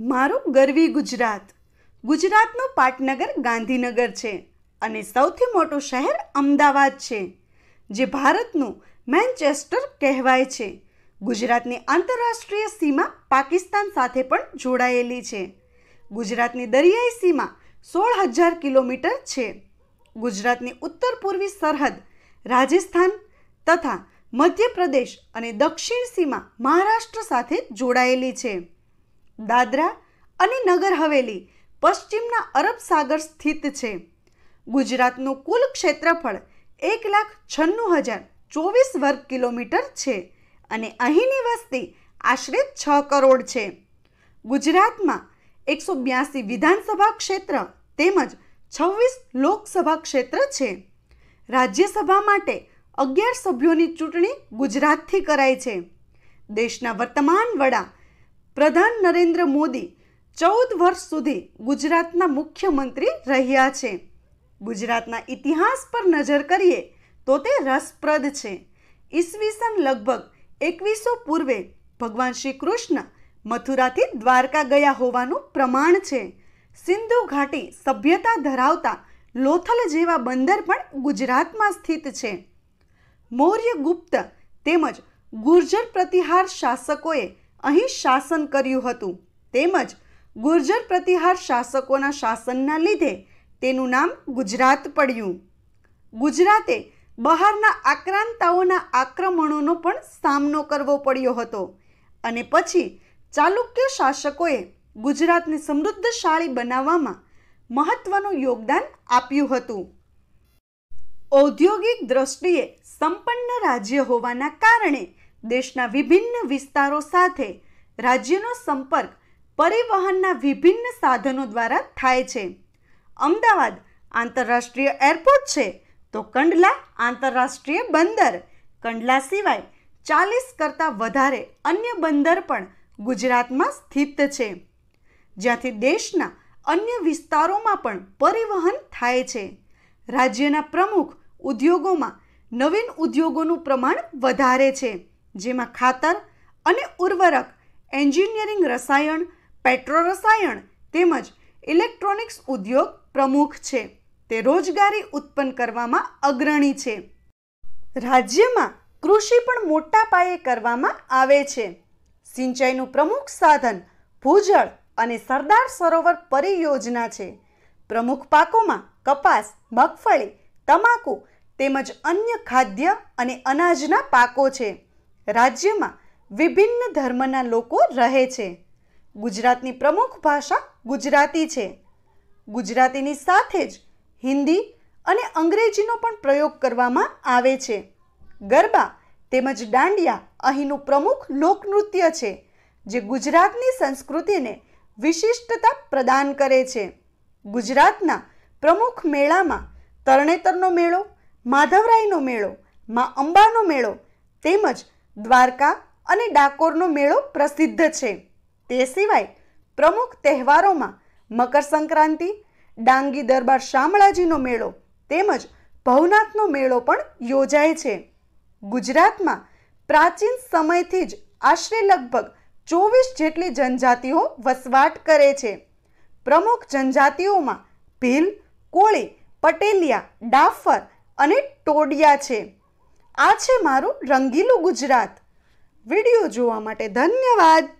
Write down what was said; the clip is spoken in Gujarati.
મારું ગરવી ગુજરાત. ગુજરાતનું પાટનગર ગાંધીનગર છે અને સૌથી મોટું શહેર અમદાવાદ છે, જે ભારતનું મેન્ચેસ્ટર કહેવાય છે. ગુજરાતની આંતરરાષ્ટ્રીય સીમા પાકિસ્તાન સાથે પણ જોડાયેલી છે. ગુજરાતની દરિયાઈ સીમા સોળ હજાર કિલોમીટર છે. ગુજરાતની ઉત્તર પૂર્વી સરહદ રાજસ્થાન તથા મધ્યપ્રદેશ અને દક્ષિણ સીમા મહારાષ્ટ્ર સાથે જોડાયેલી છે. દાદરા અને નગર હવેલી પશ્ચિમના અરબ સાગર સ્થિત છે. ગુજરાતનું કુલ ક્ષેત્રફળ એક લાખ છન્નું હજાર ચોવીસ વર્ગ કિલોમીટર છે અને અહીંની વસ્તી આશરે છ કરોડ છે. ગુજરાતમાં એકસો બ્યાસી વિધાનસભા ક્ષેત્ર તેમજ છવ્વીસ લોકસભા ક્ષેત્ર છે. રાજ્યસભા માટે અગિયાર સભ્યોની ચૂંટણી ગુજરાતથી કરાય છે. દેશના વર્તમાન વડા પ્રધાન નરેન્દ્ર મોદી ચૌદ વર્ષ સુધી ગુજરાતના મુખ્યમંત્રી રહ્યા છે. ગુજરાતના ઇતિહાસ પર નજર કરીએ તો તે રસપ્રદ છે. ઈસવીસન લગભગ એકવીસો પૂર્વે ભગવાન શ્રી કૃષ્ણ મથુરાથી દ્વારકા ગયા હોવાનું પ્રમાણ છે. સિંધુ ઘાટી સભ્યતા ધરાવતા લોથલ જેવા બંદર પણ ગુજરાતમાં સ્થિત છે. મૌર્ય ગુપ્ત તેમજ ગુર્જર પ્રતિહાર શાસકોએ અહીં શાસન કર્યું હતું. તેમજ ગુર્જર પ્રતિહાર શાસકોના શાસનના લીધે તેનું નામ ગુજરાત પડ્યું. ગુજરાતે બહારના આક્રાંતાઓના આક્રમણોનો પણ સામનો કરવો પડ્યો હતો. અને પછી ચાલુક્ય શાસકોએ ગુજરાતને સમૃદ્ધશાળી બનાવવામાં મહત્વનું યોગદાન આપ્યું હતું. ઔદ્યોગિક દ્રષ્ટિએ સંપન્ન રાજ્ય હોવાના કારણે દેશના વિભિન્ન વિસ્તારો સાથે રાજ્યનો સંપર્ક પરિવહનના વિભિન્ન સાધનો દ્વારા થાય છે. અમદાવાદ આંતરરાષ્ટ્રીય એરપોર્ટ છે તો કંડલા આંતરરાષ્ટ્રીય બંદર. કંડલા સિવાય ચાલીસ કરતાં વધારે અન્ય બંદર પણ ગુજરાતમાં સ્થિત છે. જ્યાંથી દેશના અન્ય વિસ્તારોમાં પણ પરિવહન થાય છે. રાજ્યના પ્રમુખ ઉદ્યોગોમાં નવીન ઉદ્યોગોનું પ્રમાણ વધારે છે. જેમાં ખાતર અને ઉર્વરક, એન્જિનિયરિંગ રસાયણ પેટ્રો રસાયણ તેમજ ઇલેક્ટ્રોનિક્સ ઉદ્યોગ પ્રમુખ છે. તે રોજગારી ઉત્પન્ન કરવામાં અગ્રણી છે. રાજ્યમાં કૃષિ પણ મોટા પાયે કરવામાં આવે છે. સિંચાઈનું પ્રમુખ સાધન ભૂજળ અને સરદાર સરોવર પરિયોજના છે. પ્રમુખ પાકોમાં કપાસ, મગફળી, તમાકુ તેમજ અન્ય ખાદ્ય અને અનાજના પાકો છે. રાજ્યમાં વિભિન્ન ધર્મના લોકો રહે છે. ગુજરાતની પ્રમુખ ભાષા ગુજરાતી છે. ગુજરાતીની સાથે જ હિન્દી અને અંગ્રેજીનો પણ પ્રયોગ કરવામાં આવે છે. ગરબા તેમજ દાંડિયા અહીંનું પ્રમુખ લોકનૃત્ય છે, જે ગુજરાતની સંસ્કૃતિને વિશિષ્ટતા પ્રદાન કરે છે. ગુજરાતના પ્રમુખ મેળામાં તરણેતરનો મેળો, માધવરાયનો મેળો, મા અંબાનો મેળો તેમજ દ્વારકા અને ડાકોરનો મેળો પ્રસિદ્ધ છે. તે સિવાય પ્રમુખ તહેવારોમાં મકર સંક્રાંતિ ડાંગી દરબાર શામળાજીનો મેળો તેમજ ભવનાથનો મેળો પણ યોજાય છે. ગુજરાતમાં પ્રાચીન સમયથી જ આશરે લગભગ ચોવીસ જેટલી જનજાતિઓ વસવાટ કરે છે. પ્રમુખ જનજાતિઓમાં ભીલ, કોળી, પટેલિયા, ડાફર અને ટોડિયા છે. આ છે મારું રંગીલું ગુજરાત. વીડિયો જોવા માટે ધન્યવાદ.